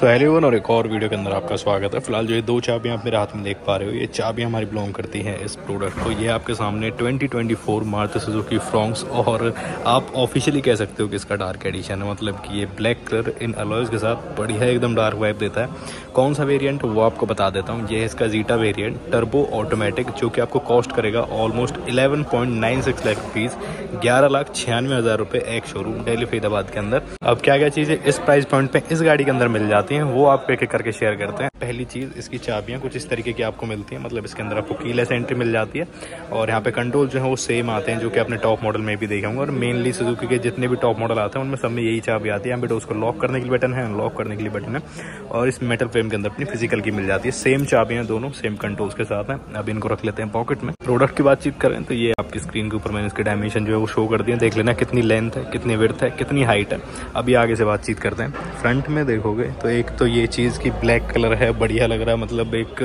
So one और एक और वीडियो के अंदर आपका स्वागत है। फ़िलहाल जो ये दो चाबियाँ आप मेरे हाथ में देख पा रहे हो, ये चाबियाँ हमारी बिलोंग करती हैं इस प्रोडक्ट को। ये आपके सामने 2024 मारुति सुजुकी फ्रॉन्क्स और आप ऑफिशियली कह सकते हो कि इसका डार्क एडिशन है। मतलब कि ये ब्लैक कलर इन अलॉयज के साथ बढ़िया एकदम डार्क वाइप देता है। कौन सा वेरियंट वो आपको बता देता हूँ। ये है इसका जीटा वेरियंट टर्बो ऑटोमेटिक जो कि आपको कॉस्ट करेगा ऑलमोस्ट इलेवन लाख रुपीज़ ग्यारह लाख छियानवे हज़ार रुपये एक शोरूम डेली फरीदाबाद के अंदर। अब क्या क्या चीज़ें इस प्राइस पॉइंट पर इस गाड़ी के अंदर मिल जाती हैं, वो आप एक एक करके शेयर करते हैं। पहली चीज़, इसकी चाबियाँ कुछ इस तरीके की आपको मिलती हैं मतलब इसके अंदर आपको कीलेस एंट्री मिल जाती है और यहाँ पे कंट्रोल जो है वो सेम आते हैं, जो कि अपने टॉप मॉडल में भी देखेंगे और मेनली सुजुकी के जितने भी टॉप मॉडल आते हैं, उनमें सब में यही चाबी आती है। यहाँ पे उसको लॉक करने के लिए बटन है अनलॉक करने के लिए बटन है और इस मेटल फ्रेम के अंदर अपनी फ़िज़िकल की मिल जाती है। सेम चाबियाँ दोनों सेम कंट्रोल्स के साथ हैं। अब इनको रख लेते हैं पॉकेट में। प्रोडक्ट की बातचीत करें तो ये आपकी स्क्रीन के ऊपर मैंने इसके डायमेंशन जो है वो शो कर दिए। देख लेना कितनी लेंथ है, कितनी विर्थ है, कितनी हाइट है। अभी आगे से बातचीत करते हैं। फ्रंट में देखोगे तो एक तो ये चीज़ की ब्लैक कलर है, बढ़िया लग रहा है मतलब एक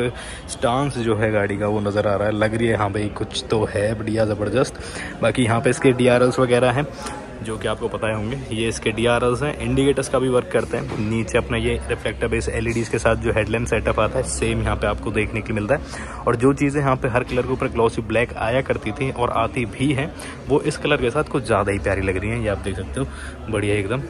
स्टांस जो है गाड़ी का वो नज़र आ रहा है। लग रही है हाँ भाई, कुछ तो है, बढ़िया, ज़बरदस्त। बाकी यहाँ पे इसके डी वगैरह हैं, जो कि आपको पता होंगे। ये इसके डी आर हैं इंडिकेटर्स का भी वर्क करते हैं। नीचे अपना ये रिफ्लेक्टर बेस एल के साथ जो हेडलाइन सेटअप आता है सेम यहाँ पे आपको देखने के मिलता है। और जो चीज़ें यहाँ पे हर कलर के ऊपर ग्लॉसी ब्लैक आया करती थी और आती भी हैं, वो इस कलर के साथ कुछ ज़्यादा ही प्यारी लग रही हैं, ये आप देख सकते हो। बढ़िया एकदम।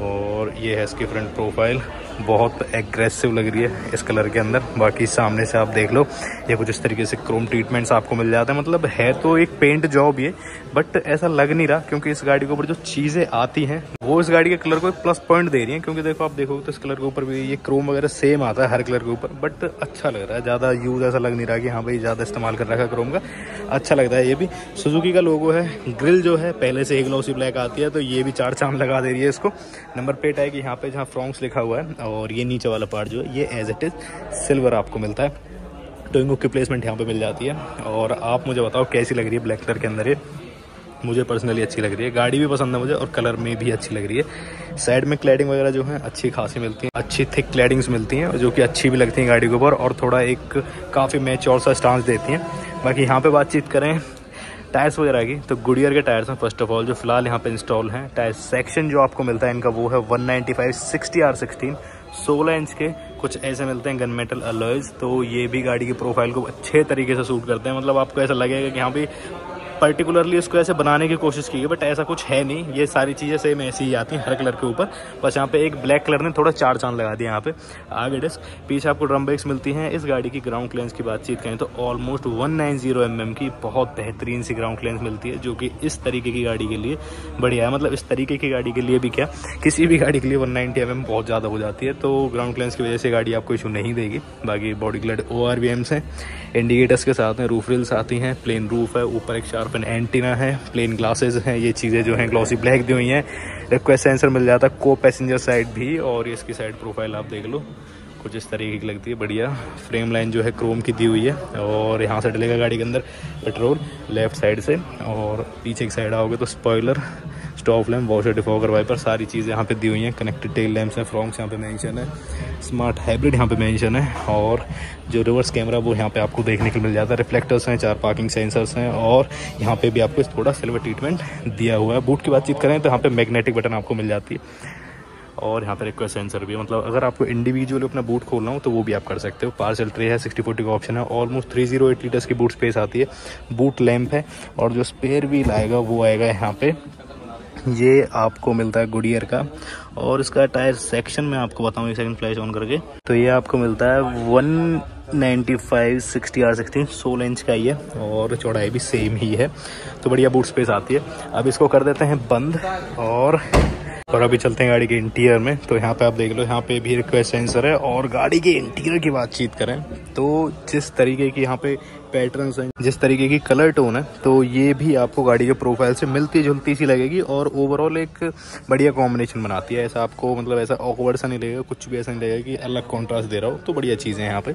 और ये है इसकी फ्रंट प्रोफ़ाइल बहुत एग्रेसिव लग रही है इस कलर के अंदर। बाकी सामने से आप देख लो, ये कुछ इस तरीके से क्रोम ट्रीटमेंट्स आपको मिल जाता है। मतलब है तो एक पेंट जॉब ये बट ऐसा लग नहीं रहा क्योंकि इस गाड़ी के ऊपर जो चीज़ें आती हैं, वो इस गाड़ी के कलर को एक प्लस पॉइंट दे रही हैं। क्योंकि देखो, आप देखोगे तो इस कलर के ऊपर भी ये क्रोम वगैरह सेम आता है हर कलर के ऊपर बट अच्छा लग रहा है। ज़्यादा यूज़ ऐसा लग नहीं रहा कि हाँ भाई, ज़्यादा इस्तेमाल कर रखा क्रोम का। अच्छा लगता है ये भी। सुजुकी का लोगो है ग्रिल जो है, पहले से एक ग्लॉसी ब्लैक आती है तो ये भी चार चाँद लगा दे रही है इसको। नंबर प्लेट आएगी यहाँ पे जहाँ फ्रॉन्क्स लिखा हुआ है और ये नीचे वाला पार्ट जो है, ये एज इट इज़ सिल्वर आपको मिलता है। टोइंगो की प्लेसमेंट यहाँ पे मिल जाती है। और आप मुझे बताओ, कैसी लग रही है ब्लैक कलर के अंदर ये? मुझे पर्सनली अच्छी लग रही है। गाड़ी भी पसंद है मुझे और कलर में भी अच्छी लग रही है। साइड में क्लैडिंग वगैरह जो है, अच्छी खासी मिलती है। अच्छी थिक क्लैडिंग्स मिलती हैं, जो कि अच्छी भी लगती हैं गाड़ी के ऊपर और थोड़ा एक काफ़ी मैच और सा स्टांस देती हैं। बाकी यहाँ पे बातचीत करें टायर्स वगैरह की तो गुडियर के टायर्स हैं फ़र्स्ट ऑफ़ ऑल जो फ़िलहाल यहाँ पे इंस्टॉल हैं। टायर सेक्शन जो आपको मिलता है इनका वो है 195 60 आर 16 16 इंच के कुछ ऐसे मिलते हैं गन मेटल अलॉयज तो ये भी गाड़ी की प्रोफ़ाइल को अच्छे तरीके से सूट करते हैं। मतलब आपको ऐसा लगेगा कि यहाँ पे पर्टिकुलरली इसको ऐसे बनाने की कोशिश की है बट ऐसा कुछ है नहीं। ये सारी चीज़ें सेम ऐसी ही आती हैं हर कलर के ऊपर। बस यहाँ पे एक ब्लैक कलर ने थोड़ा चार चाँद लगा दिया यहाँ पे। आगे डिस्क पीछे आपको ड्रम ब्रेक्स मिलती हैं। इस गाड़ी की ग्राउंड क्लेंस की बातचीत करें तो almost one nine zero M M की बहुत बेहतरीन सी ग्राउंड क्लेंस मिलती है, जो कि इस तरीके की गाड़ी के लिए बढ़िया है। मतलब इस तरीके की गाड़ी के लिए भी क्या, किसी भी गाड़ी के लिए वन नाइनटी एम एम बहुत ज़्यादा हो जाती है तो ग्राउंड क्लेंस की वजह से गाड़ी आपको इशू नहीं देगी। बाकी body clad O R V Ms हैं। इंडिकेटर्स के साथ में रूफ रिल्स आती हैं प्लेन रूफ है, ऊपर एक शार्पन एंटीना है प्लेन ग्लासेस हैं, ये चीज़ें जो हैं ग्लॉसी ब्लैक दी हुई हैं। रिक्वेस्ट सेंसर मिल जाता है को पैसेंजर साइड भी और इसकी साइड प्रोफ़ाइल आप देख लो। कुछ इस तरीके की लगती है, बढ़िया। फ्रेम लाइन जो है क्रोम की दी हुई है और यहाँ से डलेगा गाड़ी के अंदर पेट्रोल लेफ़्ट साइड से और पीछे की साइड आओगे तो spoiler stop lamp washer defogger wiper सारी चीज़ें यहाँ पे दी हुई हैं। कनेक्टेड टेल लैम्प्स हैं फ्रॉन्क्स यहाँ पे मेंशन है। स्मार्ट हाइब्रिड यहाँ पे मेंशन है और जो रिवर्स कैमरा वो यहाँ पे आपको देखने को मिल जाता है। रिफ्लेक्टर्स हैं, चार पार्किंग सेंसर्स हैं और यहाँ पे भी आपको थोड़ा सिल्वर ट्रीटमेंट दिया हुआ है। बूट की बातचीत करें तो यहाँ पे मैग्नेटिक बटन आपको मिल जाती है। और यहाँ पर रिक्वेस्ट सेंसर भी है। मतलब अगर आपको इंडिविजुअली अपना बूट खोलना हो तो वो भी आप कर सकते हो। पार्सल ट्रे है सिक्सटी फोर्टी का ऑप्शन है। Almost three zero eight litres की बूट स्पेस आती है। बूट लैम्प है और जो स्पेयर व्हील आएगा वो आएगा यहाँ पे ये आपको मिलता है गुडियर का। और इसका टायर सेक्शन में आपको बताऊँ सेकंड फ्लैश ऑन करके। तो ये आपको मिलता है one ninety five sixty R sixty, सोलह इंच का ही है और चौड़ाई भी सेम ही है। तो बढ़िया बूट स्पेस आती है। अब इसको कर देते हैं बंद, और और अभी चलते हैं गाड़ी के इंटीरियर में। तो यहाँ पे आप देख लो, यहाँ पे भी रिक्वेस्ट सेंसर है, और गाड़ी के इंटीरियर की बातचीत करें। तो जिस तरीके की यहाँ पे पैटर्न्स हैं। जिस तरीके की कलर टोन है तो ये भी आपको गाड़ी के प्रोफ़ाइल से मिलती जुलती सी लगेगी और ओवरऑल एक बढ़िया कॉम्बिनेशन बनाती है। ऐसा आपको मतलब ऐसा ऑकवर्ड सा नहीं लगेगा, कुछ भी ऐसा नहीं लगेगा कि अलग कॉन्ट्रास्ट दे रहा हो तो बढ़िया चीज़ें हैं यहाँ पे।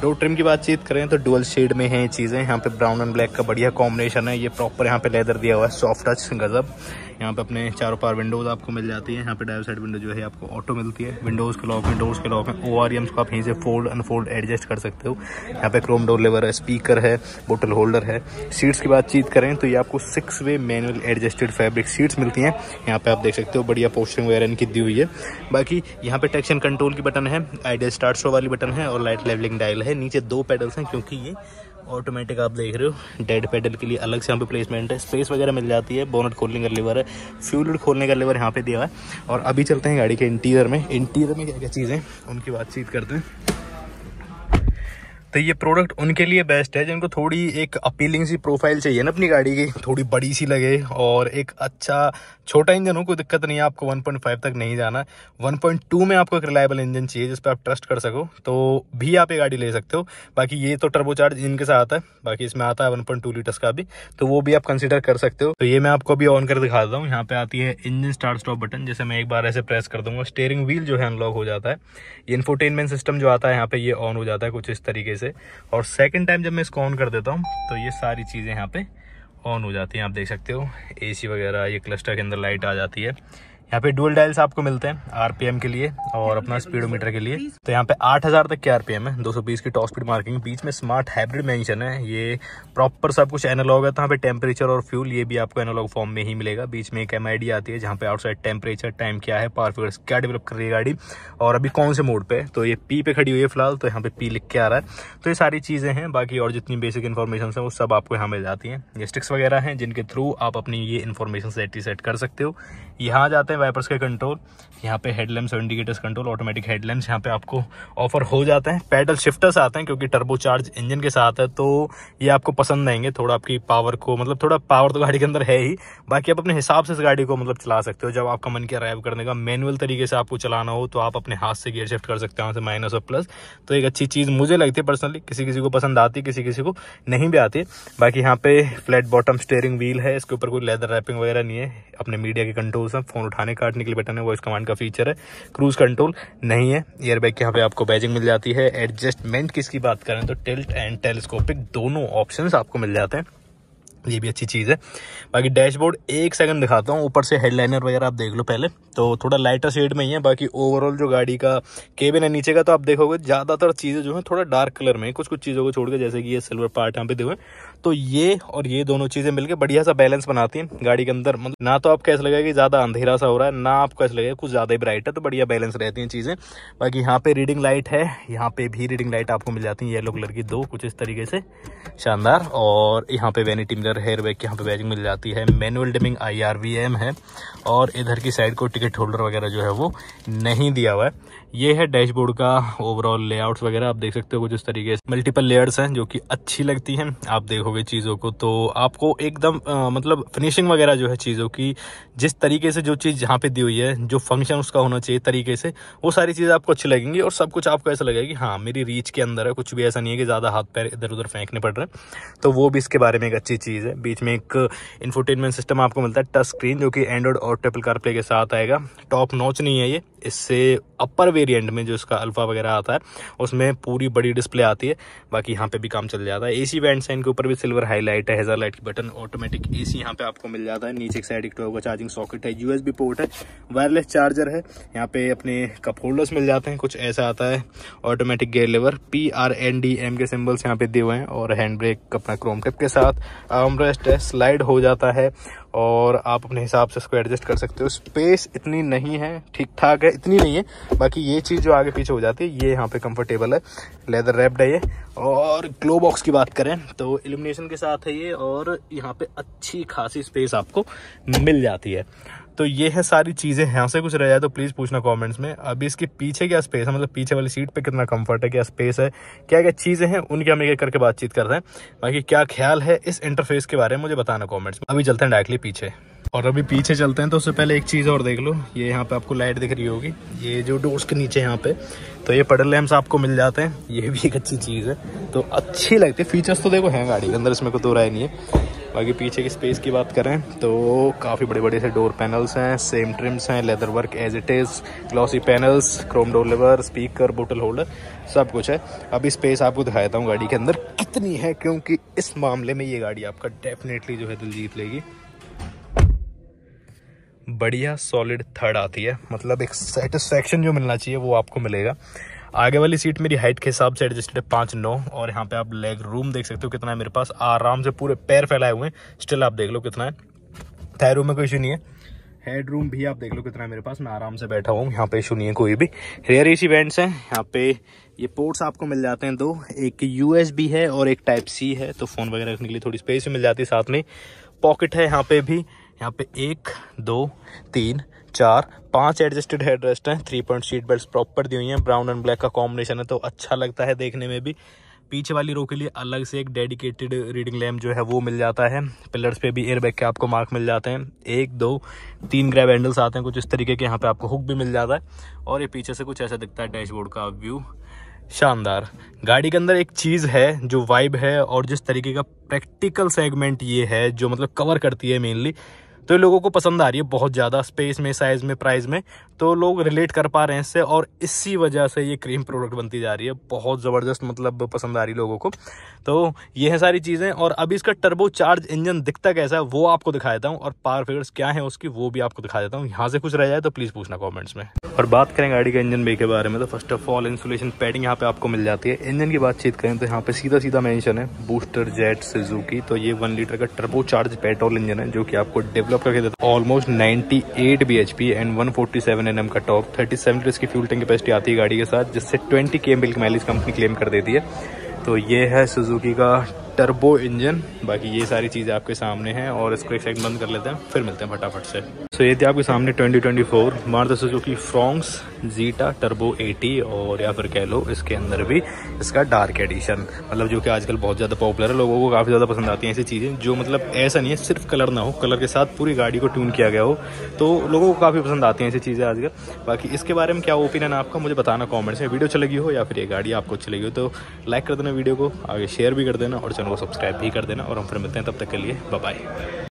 डोर ट्रिम की बातचीत करें तो डुअल शेड में है ये चीज़ें। यहाँ पे ब्राउन एंड ब्लैक का बढ़िया कॉम्बिनेशन है। ये प्रॉपर यहाँ पे लेदर दिया हुआ है सॉफ्ट टच गजब। यहाँ पे अपने चारों पार विंडोज़ आपको मिल जाती है। यहाँ पे ड्राइवर साइड विंडो जो है आपको ऑटो मिलती है। विंडोज़ के लॉक में डोर्स के लॉक में ओ आर को आप यहीं से फोल्ड अनफोल्ड एडजस्ट कर सकते हो। यहाँ पे क्रोम डोर लेवर है स्पीकर है बोटल होल्डर है। सीट्स की बातचीत करें तो ये आपको six way manual adjusted fabric seats मिलती हैं। यहाँ पे आप देख सकते हो बढ़िया पोस्टिंग वगैरह इनकी दी हुई है। बाकी यहाँ पे टेक्शन कंट्रोल की बटन है आइडिया स्टार्ट शो वाली बटन है और लाइट लेवलिंग डायल है। नीचे दो पेडल्स हैं क्योंकि ये ऑटोमेटिक आप देख रहे हो। डेड पेडल के लिए अलग से यहाँ पे प्लेसमेंट है। स्पेस वगैरह मिल जाती है। बोनट खोलने का लेवर है। फ्यूल खोलने का लेवर यहाँ पे दिया है। और अभी चलते हैं गाड़ी के इंटीरियर में। इंटीरियर में क्या क्या चीज़ें उनकी बातचीत करते हैं। तो ये प्रोडक्ट उनके लिए बेस्ट है, जिनको थोड़ी एक अपीलिंग सी प्रोफ़ाइल चाहिए ना अपनी गाड़ी की, थोड़ी बड़ी सी लगे और एक अच्छा छोटा इंजन हो, कोई दिक्कत नहीं है, आपको 1.5 तक नहीं जाना। 1.2 में आपको एक रिलायबल इंजन चाहिए, जिस पर आप ट्रस्ट कर सको तो भी आप ये गाड़ी ले सकते हो। बाकी ये तो टर्बोचार्ज इनके साथ आता है, बाकी इसमें आता है वन लीटर्स का भी तो वो भी आप कंसिडर कर सकते हो। तो ये मैं आपको अभी ऑन कर दिखा देता हूँ, यहाँ पे आती है इंजन स्टार्ट स्टॉप बटन जैसे मैं एक बार ऐसे प्रेस कर दूँगा स्टेयरिंग व्हील जो है अनलॉक हो जाता है। इन्फोटेनमेंट सिस्टम जो आता है, यहाँ पे ये ऑन हो जाता है, कुछ इस तरीके से। और सेकंड टाइम जब मैं इसको ऑन कर देता हूँ तो ये सारी चीज़ें यहाँ पर ऑन हो जाती हैं। आप देख सकते हो एसी वगैरह, ये क्लस्टर के अंदर लाइट आ जाती है। यहाँ पे डुअल डायल्स आपको मिलते हैं आरपीएम के लिए और अपना स्पीडोमीटर के लिए। तो यहाँ पे 8000 तक के आरपीएम है 220 की टॉप स्पीड मार्किंग बीच में स्मार्ट हाइब्रिड मेंशन है, ये प्रॉपर सब कुछ एनालॉग है तो यहाँ पे टेम्परेचर और फ्यूल ये भी आपको एनालॉग फॉर्म में ही मिलेगा। बीच में एक एमआईडी आती है, जहाँ पे आउटसाइड टेम्परेचर टाइम क्या है पावर फिगर्स क्या डेवलप कर रही है गाड़ी, और अभी कौन से मोड पे तो ये पी पे खड़ी हुई है फ़िलहाल तो यहाँ पे पी लिख के आ रहा है। तो ये सारी चीज़ें हैं, बाकी और जितनी बेसिक इन्फॉर्मेशन है, वो सब आपको यहाँ मिल जाती है। ये स्टिक्स वगैरह हैं, जिनके थ्रू आप अपनी ये इन्फॉर्मेशन सेट सेट कर सकते हो। यहाँ जाते हैं वाइपर्स के कंट्रोल यहाँ पे हेडलैम्प्स और इंडिकेटर्स कंट्रोल ऑटोमेटिक हेडलैम्प्स यहाँ पे आपको ऑफ़र हो जाते हैं। पैडल शिफ्टर्स आते हैं क्योंकि टर्बो चार्ज इंजन के साथ है तो ये आपको पसंद आएँगे थोड़ा आपकी पावर को मतलब थोड़ा पावर तो गाड़ी के अंदर है ही। बाकी आप अपने हिसाब से इस गाड़ी को मतलब चला सकते हो। जब आपका मन किया ड्राइव करने का मैनुअल तरीके से आपको चलाना हो तो आप अपने हाथ से गियर शिफ्ट कर सकते हो माइनस और प्लस तो एक अच्छी चीज़ मुझे लगती है पर्सनली किसी किसी को पसंद आती किसी किसी को नहीं भी आती बाकी यहाँ पे फ्लैट बॉटम स्टेयरिंग व्हील है, इसके ऊपर कोई लेदर रैपिंग वगैरह नहीं है। अपने मीडिया के कंट्रोल्स हैं फ़ोन उठाने काटने के लिए बटन है वॉइस कमांड का फीचर है। क्रूज कंट्रोल नहीं है। एयरबैग के यहाँ पे आपको बैजिंग मिल जाती है। एडजस्टमेंट किसकी बात करें तो टिल्ट एंड टेलीस्कोपिक दोनों ऑप्शन आपको मिल जाते हैं। ये भी अच्छी चीज़ है। बाकी डैशबोर्ड एक सेकंड दिखाता हूँ, ऊपर से हेडलाइनर वगैरह आप देख लो पहले। तो थोड़ा लाइटर शेड में ही है, बाकी ओवरऑल जो गाड़ी का केबिन है नीचे का तो आप देखोगे ज़्यादातर चीज़ें जो है थोड़ा डार्क कलर में कुछ कुछ चीज़ों को छोड़ के जैसे कि ये सिल्वर पार्ट यहाँ पे देखो तो ये और ये दोनों चीज़ें मिलकर बढ़िया सा बैलेंस बनाती हैं गाड़ी के अंदर। मतलब ना तो आपको ऐसा लगेगा कि ज़्यादा अंधेरा सा हो रहा है, ना आपको ऐसा लगेगा कुछ ज़्यादा ही ब्राइट है तो बढ़िया बैलेंस रहती हैं चीज़ें। बाकी यहाँ पे रीडिंग लाइट है, यहाँ पे भी रीडिंग लाइट आपको मिल जाती है येलो कलर की दो, कुछ इस तरीके से। शानदार, और यहाँ पे वेनिटी मिलर हेयर बैग यहाँ पे बैजिंग मिल जाती है। मैनुअल डिमिंग आई है और इधर की साइड को टिकट होल्डर वगैरह जो है वो नहीं दिया हुआ है। ये है डैशबोर्ड का ओवरऑल लेआउट्स वगैरह। आप देख सकते हो कुछ इस तरीके से मल्टीपल लेयर्स हैं जो कि अच्छी लगती हैं। आप देखोगे चीज़ों को तो आपको एकदम मतलब फिनिशिंग वगैरह जो है चीज़ों की, जिस तरीके से जो चीज़ यहाँ पे दी हुई है, जो फ़ंक्शन उसका होना चाहिए तरीके से, वो सारी चीज़ें आपको अच्छी लगेंगी और सब कुछ आपको ऐसा लगेगा कि हाँ मेरी रीच के अंदर है, कुछ भी ऐसा नहीं है कि ज़्यादा हाथ पैर इधर उधर फेंकने पड़ रहे हैं। तो वो भी इसके बारे में एक अच्छी चीज़ है। बीच में एक इन्फोटेनमेंट सिस्टम आपको मिलता है टच स्क्रीन जो कि एंड्रॉइड और ट्रिपल कारप्ले के साथ आएगा। टॉप नॉच नहीं है ये। इससे अपर वेरिएंट में जो इसका अल्फ़ा वगैरह आता है, उसमें पूरी बड़ी डिस्प्ले आती है। बाकी यहाँ पे भी काम चल जाता है। एसी वेंट है इनके ऊपर भी सिल्वर हाईलाइट है हेजर लाइट की बटन ऑटोमेटिक एसी यहाँ पे आपको मिल जाता है। नीचे साइड एक टोगा चार्जिंग सॉकेट है यूएसबी पोर्ट है वायरलेस चार्जर है। यहाँ पे अपने कप होल्डर्स मिल जाते हैं, कुछ ऐसा आता है। Automatic gear lever P R N D M के सिम्बल्स यहाँ पे दिए हुए हैं और हैंड ब्रेक अपना क्रोम टिप के साथ। आर्म रेस्ट है स्लाइड हो जाता है। और आप अपने हिसाब से इसको एडजस्ट कर सकते हो। स्पेस इतनी नहीं है ठीक ठाक है, इतनी नहीं है। बाकी ये चीज़ जो आगे पीछे हो जाती है, ये यहाँ पे कंफर्टेबल है। लेदर रैप्ड है ये। और ग्लो बॉक्स की बात करें तो इल्यूमिनेशन के साथ है ये, और यहाँ पे अच्छी खासी स्पेस आपको मिल जाती है। तो ये है सारी चीज़ें यहाँ से कुछ रह जाए तो प्लीज़ पूछना कमेंट्स में। अभी इसके पीछे क्या स्पेस है? मतलब पीछे वाली सीट पे कितना कंफर्ट है, क्या स्पेस है? क्या क्या चीज़ें हैं? उनके हम एक करके बातचीत कर रहे हैं। बाकी क्या ख्याल है इस इंटरफेस के बारे में, मुझे बताना कॉमेंट्स में। अभी चलते हैं डायरेक्टली पीछे। और अभी पीछे चलते हैं तो उससे पहले एक चीज़ और देख लो। ये यहाँ पे आपको लाइट दिख रही होगी। ये जो डोर्स के नीचे यहाँ पे तो ये पडल लैम्प्स आपको मिल जाते हैं। ये भी एक अच्छी चीज़ है। तो अच्छी लगती है। फीचर्स तो देखो हैं गाड़ी के अंदर, इसमें कोई तो राय नहीं है। बाकी पीछे की स्पेस की बात करें तो काफ़ी बड़े बड़े से डोर पैनल्स हैं सेम ट्रिम्स हैं leather work as it is glossy panels chrome door lever speaker bottle holder सब कुछ है। अभी स्पेस आपको दिखा देता हूँ गाड़ी के अंदर कितनी है, क्योंकि इस मामले में ये गाड़ी आपका डेफिनेटली जो है दिल जीत लेगी। बढ़िया सॉलिड थर्ड आती है। मतलब एक सेटिस्फैक्शन जो मिलना चाहिए, वो आपको मिलेगा। आगे वाली सीट मेरी हाइट के हिसाब से एडजस्टेड है पाँच नौ, और यहाँ पे आप लेग रूम देख सकते हो कितना है मेरे पास। आराम से पूरे पैर फैलाए हुए हैं। स्टिल आप देख लो कितना है। थाई रूम में कोई इशू नहीं है। हेड रूम भी आप देख लो कितना है मेरे पास। मैं आराम से बैठा हूँ। यहाँ पे इशू नहीं है कोई भी। रेयर एसी वेंट्स हैं। यहाँ पे ये पोर्ट्स आपको मिल जाते हैं दो। एक यूएसबी है और एक टाइप सी है। तो फ़ोन वगैरह रखने के लिए थोड़ी स्पेस भी मिल जाती है साथ में। पॉकेट है यहाँ पे भी। यहाँ पे एक, दो, तीन चार, पाँच एडजस्टेड हेड रेस्ट हैं three point seat belt proper दी हुई हैं ब्राउन एंड ब्लैक का कॉम्बिनेशन है तो अच्छा लगता है देखने में भी। पीछे वाली रो के लिए अलग से एक डेडिकेटेड रीडिंग लैम्प जो है, वो मिल जाता है। पिलर्स पे भी एयर बैग के आपको मार्क मिल जाते हैं। एक, दो, तीन ग्रैब हैंडल्स आते हैं, कुछ इस तरीके के यहाँ पे आपको हुक भी मिल जाता है। और ये पीछे से कुछ ऐसा दिखता है डैशबोर्ड का व्यू शानदार। गाड़ी के अंदर एक चीज़ है, जो वाइब है, और जिस तरीके का प्रैक्टिकल सेगमेंट ये है, जो मतलब कवर करती है मेनली तो ये लोगों को पसंद आ रही है बहुत ज़्यादा स्पेस में साइज़ में प्राइस में। तो लोग रिलेट कर पा रहे हैं इससे और इसी वजह से ये क्रीम प्रोडक्ट बनती जा रही है। बहुत ज़बरदस्त मतलब पसंद आ रही लोगों को। तो ये है सारी चीज़ें और अभी इसका टर्बो चार्ज इंजन दिखता कैसा है, वो आपको दिखा देता हूँ और पावर फिगर्स क्या है उसकी, वो भी आपको दिखा देता हूँ। यहाँ से कुछ रह जाए तो प्लीज़ पूछना कॉमेंट्स में। और बात करें गाड़ी के इंजन बे के बारे में तो first of all insulation padding यहाँ पे आपको मिल जाती है। इंजन की बातचीत करें तो यहाँ पे सीधा सीधा मेंशन है बूस्टर जेट सिजुकी तो ये वन लीटर का टर्बो चार्ज पेट्रोल इंजन है, जो कि आपको डेवलप करके देता है। ऑलमोस्ट 98 bhp एंड 147 nm का टॉप। 37 लीटर की फ्यूल टैंक कैपेसिटी आती है गाड़ी के साथ जिससे 20 के एम की माइलेज कंपनी क्लेम कर देती है। तो ये है सुजुकी का टर्बो इंजन बाकी ये सारी चीज़ें आपके सामने हैं और इसको एक सेकंड बंद कर लेते हैं फिर मिलते हैं फटाफट से। सो so, ये थी आपके सामने 2024 ट्वेंटी मारता सुजुकी फ्रॉन्क्स जीटा टर्बो 80 और या फिर कह लो इसके अंदर भी इसका डार्क एडिशन मतलब जो कि आजकल बहुत ज़्यादा पॉपुलर है, लोगों को काफ़ी ज़्यादा पसंद आती हैं ऐसी चीज़ें, जो मतलब ऐसा नहीं है, सिर्फ़ कलर ना हो कलर के साथ पूरी गाड़ी को ट्यून किया गया हो तो लोगों को काफ़ी पसंद आती हैं ऐसी चीज़ें आजकल। बाकी इसके बारे में क्या ओपिनियन आपका, मुझे बताना कॉमेंट्स में। वीडियो चलेगी हो या फिर ये गाड़ी आपको अच्छी लगी हो तो लाइक कर देना वीडियो को, आगे शेयर भी कर देना और चैनल को सब्सक्राइब भी कर देना। और हम फिर मिलते हैं तब तक के लिए बाय